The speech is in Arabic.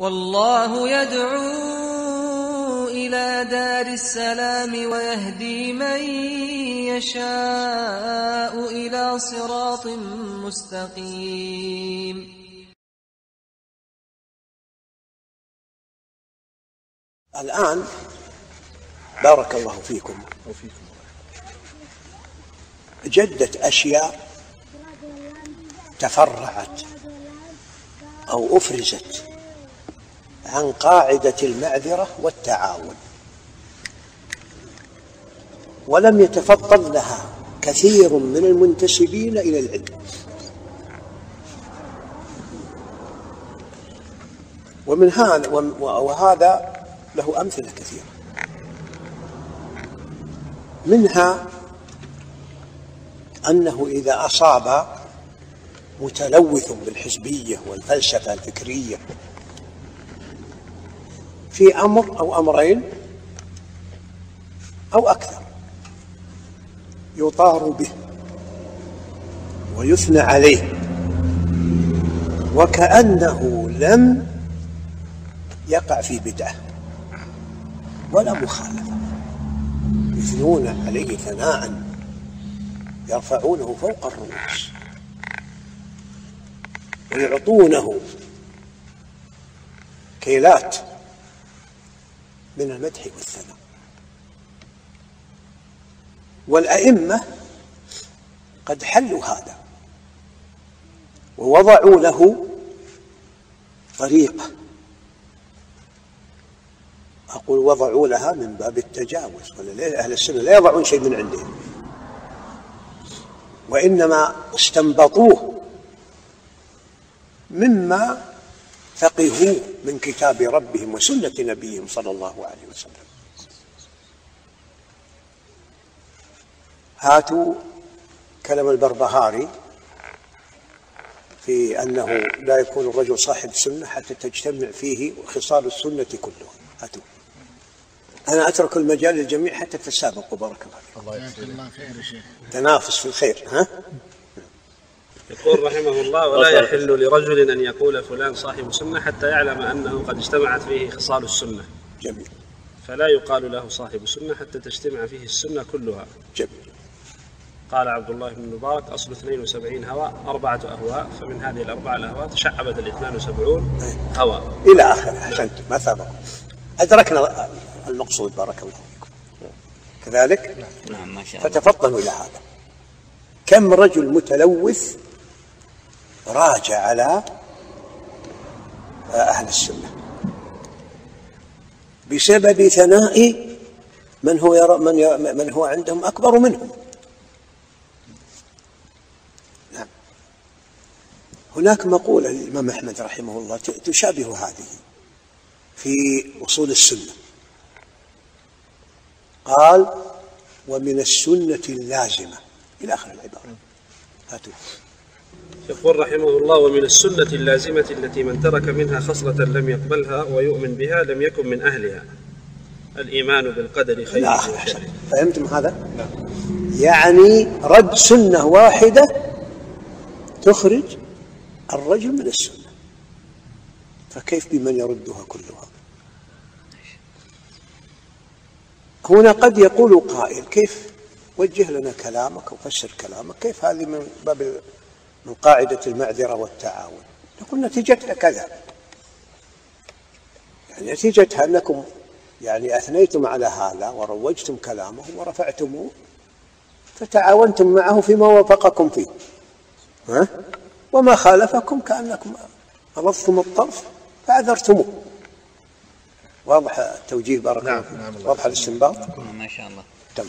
والله يدعو إلى دار السلام ويهدي من يشاء إلى صراط مستقيم. الآن بارك الله فيكم. جدت أشياء تفرعت أو أفرزت. عن قاعدة المعذرة والتعاون. ولم يتفضل لها كثير من المنتسبين إلى العلم. ومن هذا وهذا له أمثلة كثيرة. منها أنه إذا أصاب متلوث بالحزبية والفلسفة الفكرية في أمر أو أمرين أو أكثر يطار به ويثنى عليه وكأنه لم يقع في بدعة ولا مخالفة. يثنون عليه ثناء يرفعونه فوق الرؤوس ويعطونه كيلات من المدح والثناء والأئمة قد حلوا هذا ووضعوا له طريقة أقول وضعوا لها من باب التجاوز. ولا أهل السنة لا يضعون شيء من عندهم. وإنما استنبطوه مما فقهوه. من كتاب ربهم وسنة نبيهم صلى الله عليه وسلم. هاتوا كلام البربهاري في أنه لا يكون الرجل صاحب سنة حتى تجتمع فيه خصال السنة كلها. هاتوا. أنا أترك المجال للجميع حتى تسابقوا. بارك الله فيكم الله خير يا شيخ. تنافس في الخير ها؟ يقول رحمه الله ولا يحل لرجل أن يقول فلان صاحب سنة حتى يعلم أنه قد اجتمعت فيه خصال السنة. جميل. فلا يقال له صاحب سنة حتى تجتمع فيه السنة كلها. جميل. قال عبد الله بن المبارك أصل 72 هواء أربعة أهواء فمن هذه الأربعة الأهواء تشعبت ال 72 هواء. إلى آخره أحسنت ما سبق. أدركنا المقصود بارك الله فيكم. كذلك؟ نعم ما شاء الله. فتفطنوا إلى هذا. كم رجل متلوث راجع على أهل السنة. بسبب ثناء من هو يرى من, يرى من هو عندهم أكبر منهم. نعم. هناك مقولة للإمام أحمد رحمه الله تشابه هذه في أصول السنة. قال ومن السنة اللازمة. إلى آخر العبارة. هاتوا. يقول رحمه الله ومن السنة اللازمة التي من ترك منها خصلة لم يقبلها ويؤمن بها لم يكن من أهلها. الإيمان بالقدر خيره لا وشره فهمتم هذا؟ يعني رد سنة واحدة تخرج الرجل من السنة. فكيف بمن يردها كلها؟ هنا قد يقول قائل كيف؟ وجه لنا كلامك وفسر كلامك كيف هذه من باب من قاعدة المعذرة والتعاون. نقول نتيجتها كذا. يعني نتيجتها أنكم يعني أثنيتم على هذا وروجتم كلامه ورفعتموه فتعاونتم معه فيما وافقكم فيه. ها؟ وما خالفكم كأنكم أضفتم الطرف فعذرتموه واضح التوجيه؟ بارك الله نعم، فيك. نعم، واضح الاستنباط؟ ما شاء الله. تم.